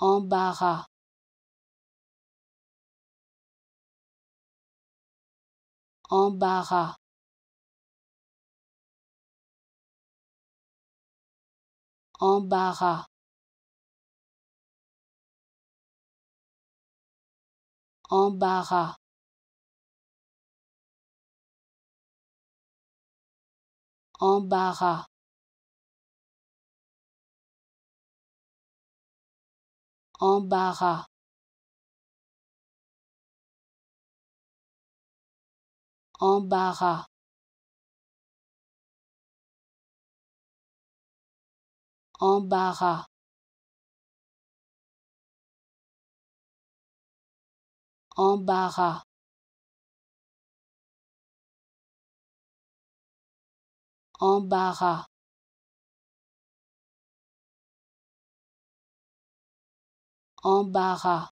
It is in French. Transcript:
embarras. Embarras. Embarras. Embarras. Embarras embarras. Embarras. Embarras. Embarras. Embarras embarras